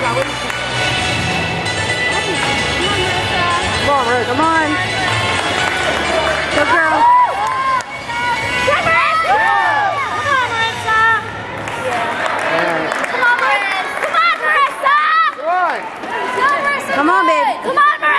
background. Wait a. Come on, Rick. Come on. Go. Come on, Marissa. Come on, Marissa. Come on, Marissa. Come on, baby. Come on, Marissa.